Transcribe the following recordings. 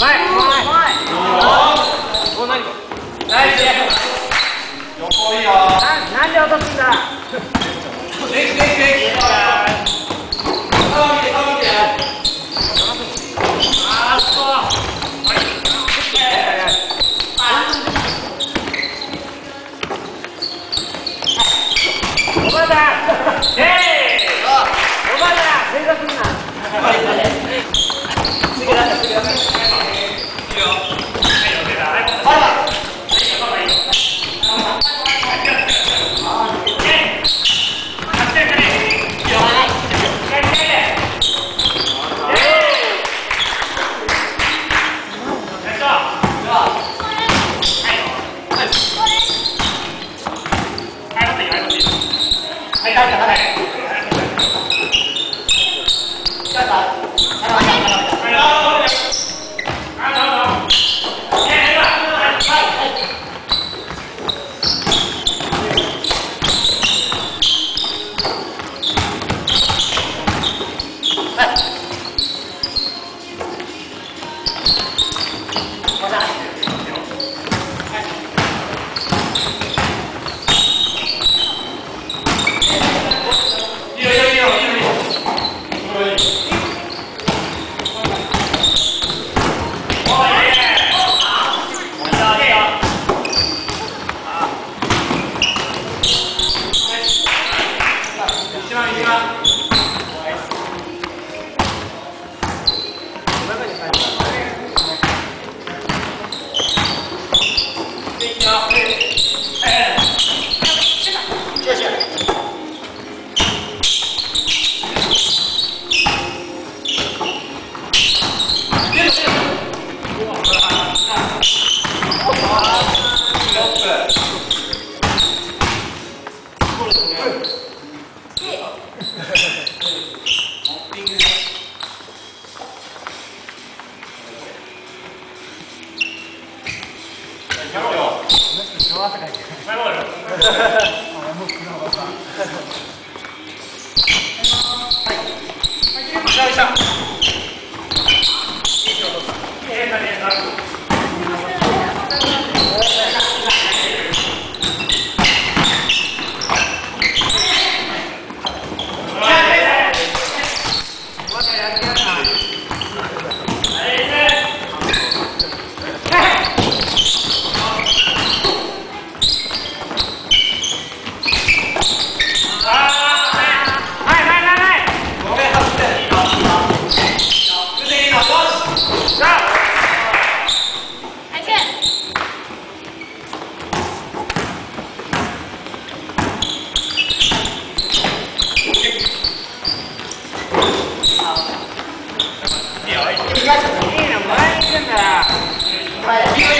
Black. 何横いいよなんで落とすんだ。はい。Yeah.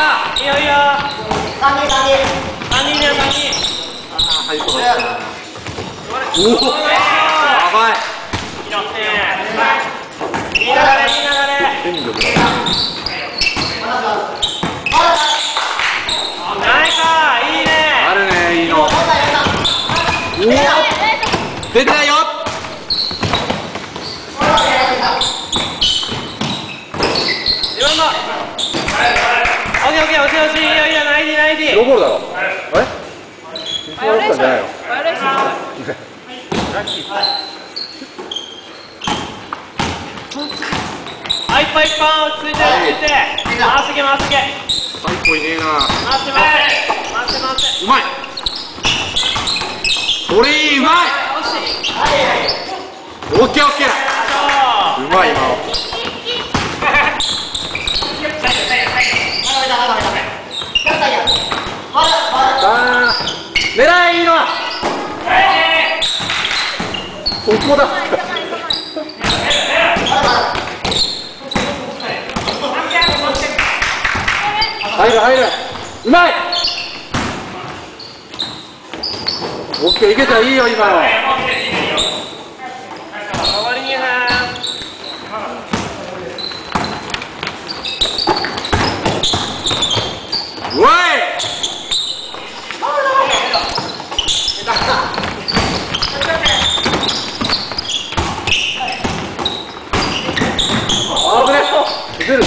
はいだいいよいいよ3人だ。よ3人はい、そうだった。おお、やばい。いいよいい流れいい流れ全力だ。ないかいいねあるね、いいの。おお、出てないよ。自分のオッケーオッケー押し押しいいよいいよナイディナイディロボールだろ。あれ。バイオレーションじゃないよ。はい、一本一本落ち着いて落ち着いて回してけ回してけ最高いねえな。回して回して回して回してうまい。これ、うまい。惜しいオッケー、オッケー。うまい、今の。あー、狙いはいはい、はいの。そこだ。入る入るうまいオッケーいけたいいよ今の残り2分うわいあぶね打てるな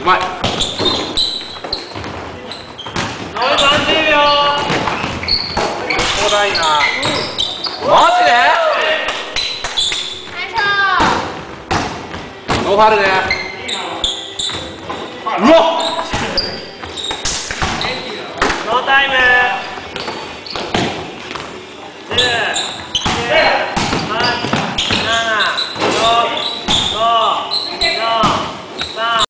うまい。残り30秒いな、うん、マジで？ノーファルね。うわノータイム。